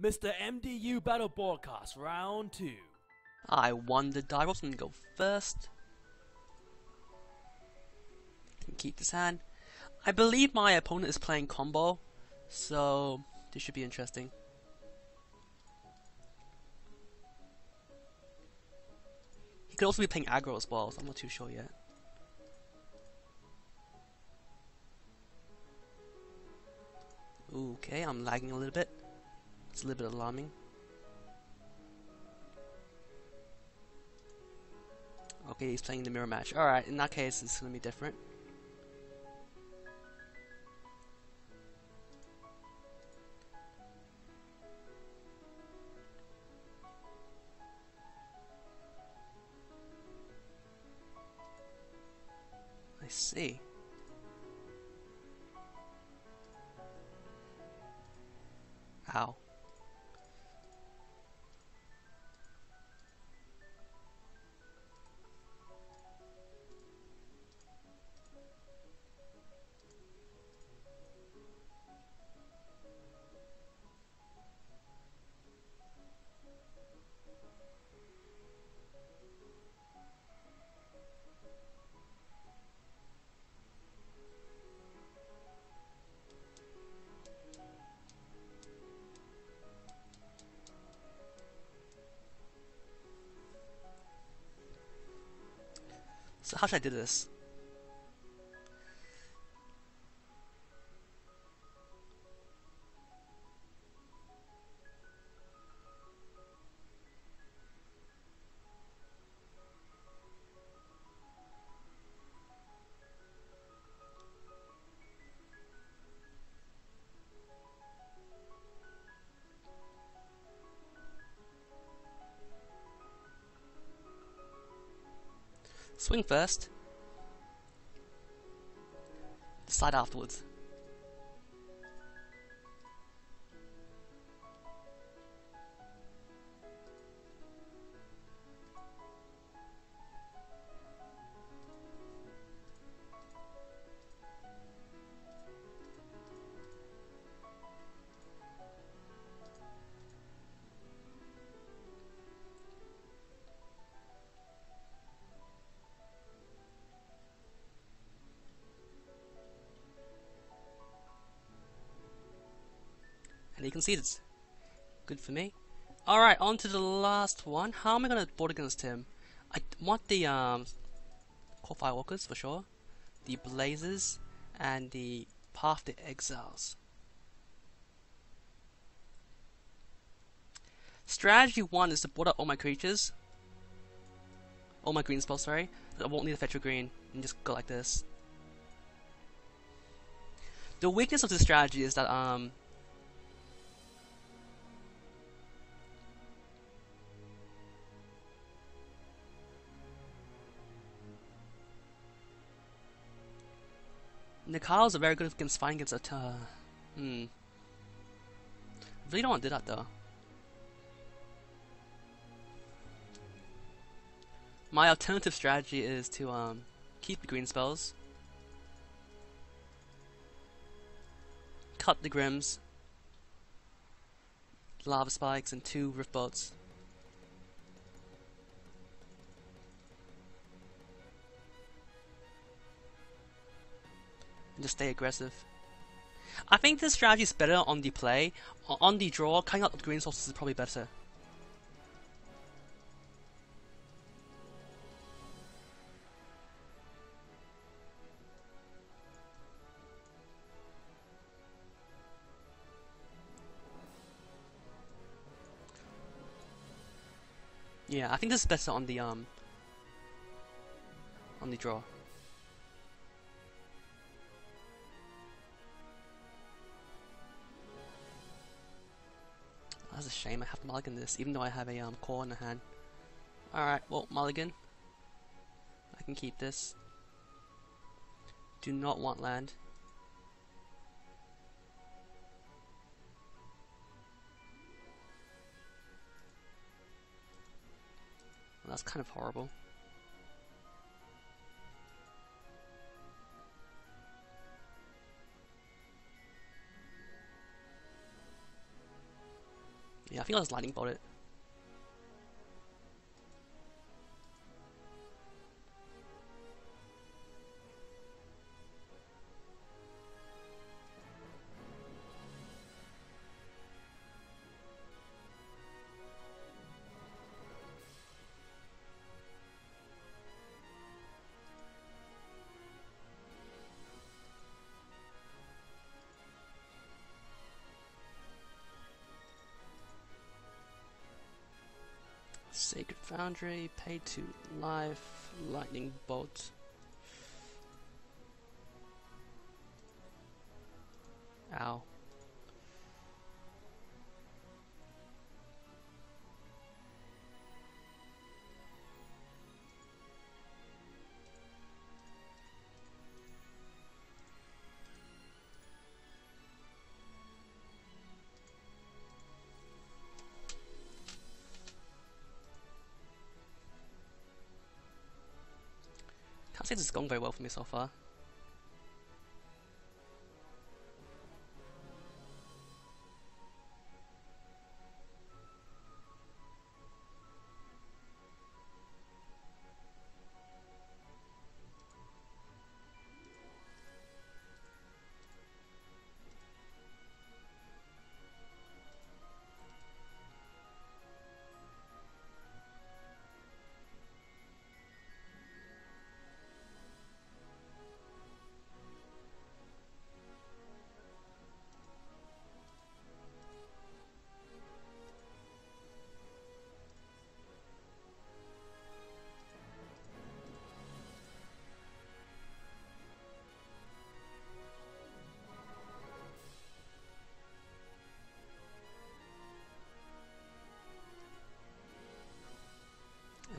Mr. MDU Battle Broadcast Round 2. I wonder I was gonna go first. Can keep this hand. I believe my opponent is playing combo, so this should be interesting. He could also be playing aggro as well, so I'm not too sure yet. Okay, I'm lagging a little bit. It's a little bit alarming. Okay, he's playing the mirror match. Alright, in that case, it's gonna be different. I see. Ow. How should I do this? Swing first. Decide afterwards. And he conceded. Good for me. Alright, on to the last one. How am I going to board against him? I want the um, Kor Firewalkers for sure, the Blazers, and the Path to Exiles. Strategy 1 is to board up all my creatures. All my green spells, sorry. I won't need to fetch a green. And just go like this. The weakness of this strategy is that um, Nikals are very good against fighting against a. Uh, hmm. Really don't want to do that though. My alternative strategy is to um, keep the green spells, cut the Grims, Lava Spikes, and two Rift Bolts. And just stay aggressive. I think this strategy is better on the play. On the draw, cutting out the green sources is probably better. Yeah, I think this is better on the um on the draw. That's a shame I have to mulligan this, even though I have a um, Kor in the hand. Alright, well, mulligan. I can keep this. Do not want land. Well, that's kind of horrible. I think I'll just lightning bolt it. Foundry, pay to life, lightning bolt. Say this has gone very well for me so far.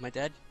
Am I dead?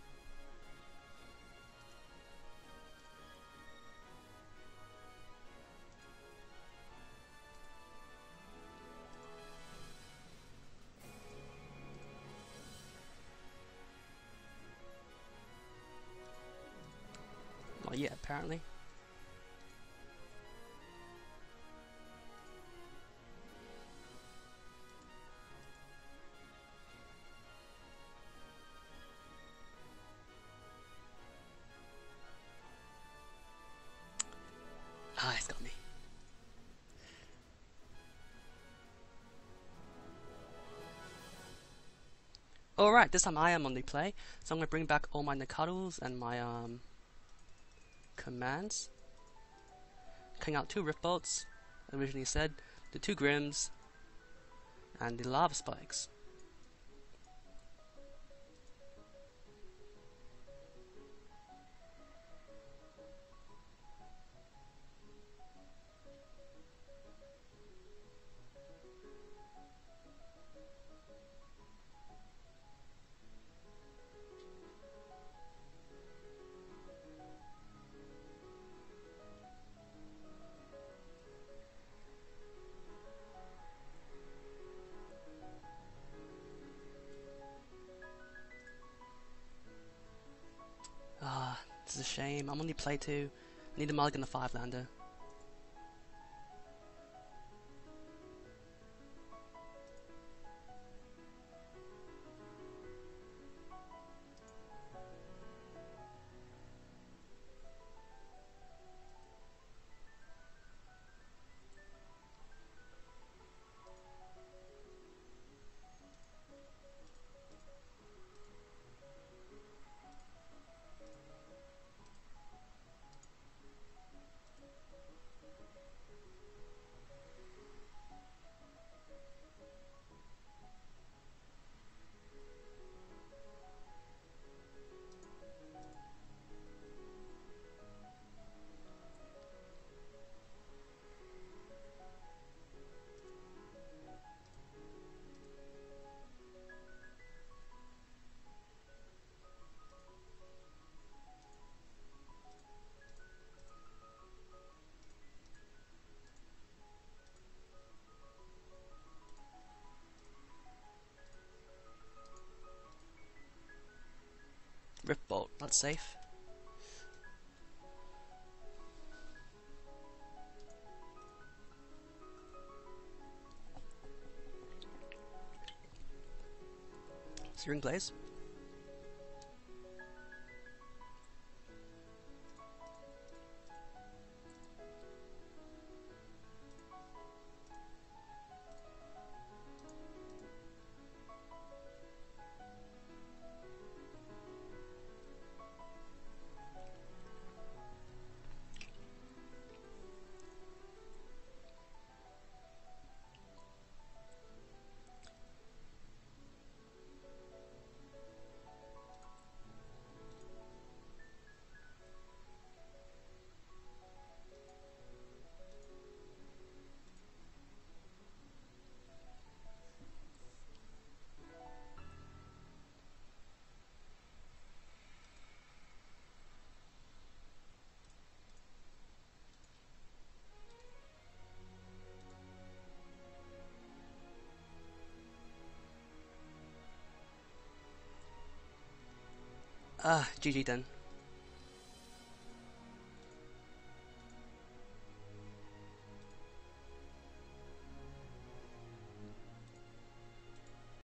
Alright, this time I am on the play, so I'm going to bring back all my Nacatls and my um, commands. Cutting out two Rift Bolts, originally said, the two Grims, and the Lava Spikes. Is a shame. I'm only play two. Need a mulligan the five lander. not safe. Searing blaze. 啊继续等。